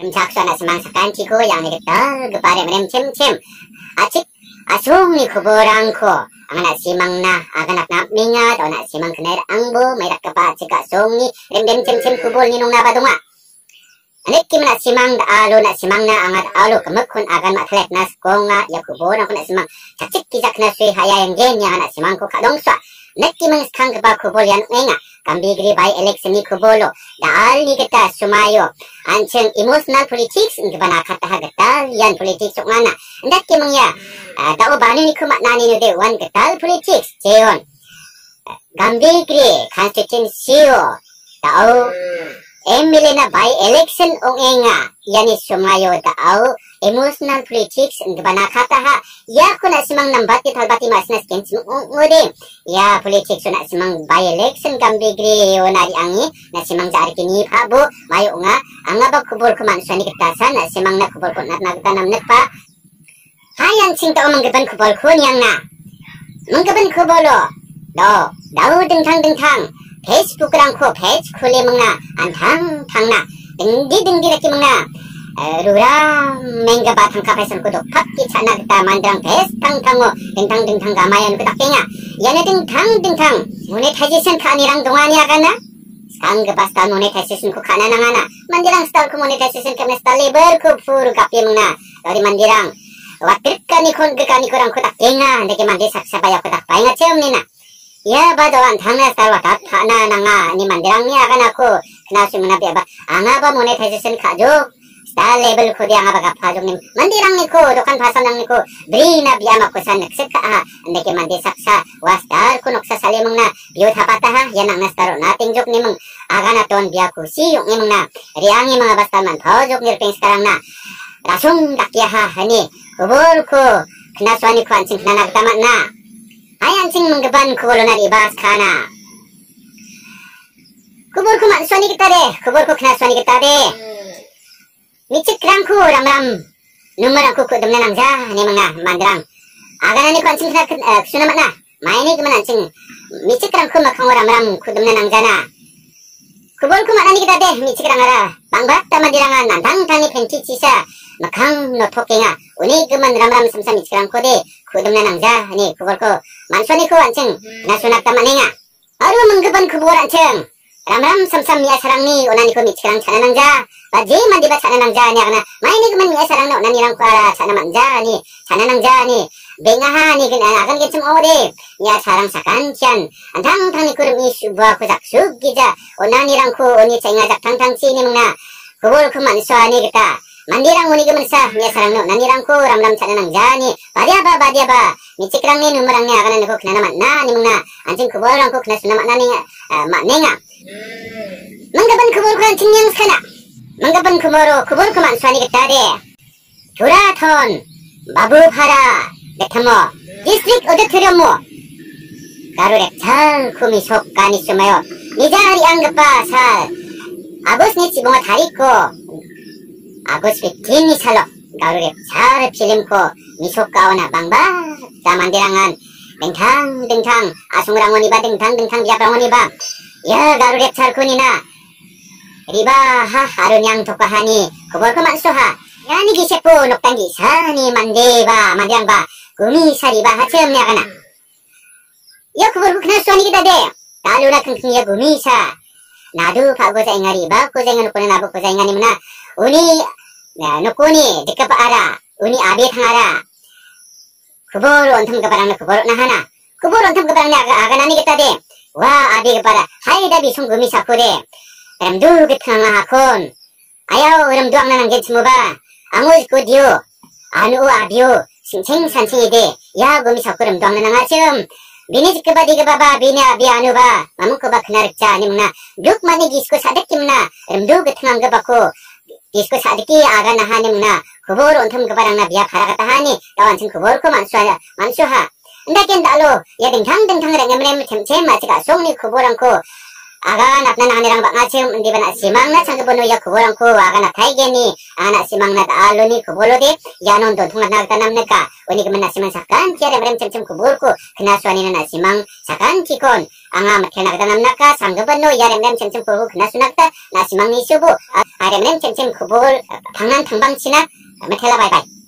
Menjaksana semangsakan ciku yang diketel kepada merem cem cem. Acik asung ni kuburangko. Ang anak simang na, ang anak na mingat, o anak simang kenair angbo, may rakapa acik asung ni rem rem cem cem kubul ni nung napadunga. Anik kim na simang da alu na simang na angat alu kemekun akan matlet nas konga ya kuburang ko na simang. Cacik kizak na sui haya yang genya anak simang ko kadong swa. Anik kim ang skang kebak kubul yang enga. Yan nga Kambigri by election ni kubolo. Daal ni kita sumayo. Ancheng emotional politics ng banakata hagatal yan politics uk mana. Ndak kimang ya dao bani ni kumat nani no de wan gatal politics jeon Gambigri constituency dao Emily na by election ong enga. Yani sumayo dao emotional politics banakata ha. Ya ko na simang nambati talbati mas na skin ngode ya politics na simang by election gambigri na angi na simang jar kini phabo mayo nga anga ba man sani kitasan na simang na kubol nat nagtanam net pa. Hayan sing to manggaban kubol ko niyang na manggaban kubolo. Do daw ding thang ding thang 페이스북랑코 페이지 쿨리 먹나 안탕 탕나 등디 등디 렉기 먹나 루라 맹가 바탕 카페선 구독 팝기 차나그다 만드랑 베스 탕탕오 등탕 등탕 가마연 그닥갱아 얘네 등탕 등탕 모네타이제이션 칸이랑 동안이야 가나 Ang basta monetization ko kana nang ana. Mandirang style ko monetization kami style labor ko puro kapi muna. Dari mandirang. Watrit ka ni kon ka ni korang ko tak kenga. Ndeke mandi saksabaya ko tak painga cem ni Ya ba dolan thangna sarwa ka khana na nga ni mandirang ni aga na ko na sumna be ba anga ba monetization ka jo sa level ko dia anga ba ka phajong ni mandirang ni ko dokan phasa nang ni ko bri na biya ma ko sa nakse ka ha hindi ke mandi saksa wa star ko noksa sa mung na biyo tha pata ha yan ang nastaro na ting jok ni mong aga na ton biya ko si yung ni mung na riangi mga basta man phajok ni peng sekarang na rasong dakya ha hani kubur ko kna swani kwan sing kna nagtamat na Ayan sing menggeban kubur na ibas kana. Kubur man suani kita de, kubur kena suani kita de. Micik rang ku ram ram. Numar aku ku demna nang ja ni mga mandrang. Aga na ni ko ancing kena suna mat na. Mai ni ancing ku ram ram ku nang jana. Kubur man ni kita de, micik rang ara. Bangbat tamadirangan nantang tangi penci cisa. Makang no tokenga. Uni keman ram ram samsam micik rang ko de. kudumna nangja ni kubur anceng na sunak ta manenga. Aru menggeban kubur anceng. Ram ram sam sam ya sarang ni onani ko michkrang chana baje mandi ba chana nangja ni agna. Mai ni ya sarang na rang chana manja ni chana nangja ni. Benga ha ni kan ke cem ode ya sarang sakan chan antang tang ni kurum ni subwa ko jak sub gija. Onani rang ko oni chenga jak tang tang chi ni mungna kubur ko mansoni kita मंदिरंग मुनिगमन सा ये सरंग नो ननिरंग को रमरम चननंग जानी 바디아바 바디아바. 미치크랑니 눈물랑니 아가는 거 그나나 만나? 니문나. 안진 그거랑 거 그나스나 만나니 만내가. 아, 음. 망가번 그거로 간 진영 사나. 망가번 그거로 그거로 그만 수아니겠다 돼 돌아턴 마부파라 메타모. 디스트릭 어드트려모. 가루렉 장 쿠미 속간이 쓰마요. 니자리 안급바 살. 아버스니 지붕어 다리코 아버지 팀이 살러 가루게 잘 필름코 미소가오나 방바. 자만디랑한 뱅탕 뱅탕 아송랑원이 바 뱅탕 뱅탕 비아방원이 바여 가루게 찰쿤이나. 리바 하 하루냥 독과하니 그걸 그만 수하. 야니 기세포 녹단기 사니 만데바 만디랑바 구미사리바 하체음 야가나. 여 그걸 그냥 수하니 기다대 나루나 킁킁 여 구미사. 나도 가고자 잉아리 바 고생은 고는 아부 고자 잉아니무나. 우니 아비 탕아라 그보로 온텀 가바랑 그보로 나 하나. 그보로 온텀 가바랑 아가 아가 나니겠다데 와 아비 가바라. 하이다비 송금이 사코데 람두 그탕아 하콘. 아야오 람두 악나는 게 치모바. 아무 고디오. 아누 아비오. 신생 산칭이데 야 금이 사코 람두 악나는 아침 비니 지크바 디가바바. 비니 아비 아누바. 마무코바 그나르자 아니무나. 룩 마니 기스코 사득김나. 람두 그탕아 가바코 इसको 아가 나나 나니랑 방아 지금 니바나 시망나 창급번호 야 그거랑 그 아가 나 타이게니 아나 시망나 알로니 그걸로디 야논 돈통가 나갔다 남는가 오니 그만 나시만 잠깐 피아레 마렴 점점 그볼고 그나 수아니는 나시망 잠깐 기콘 앙아 마태 나갔다 남나까 창급번호 야렘렘 점점 그고 그나 수나갔다 나시망 니슈부 아렘렘 점점 그볼 방난 탕방치나 마텔라 바이바이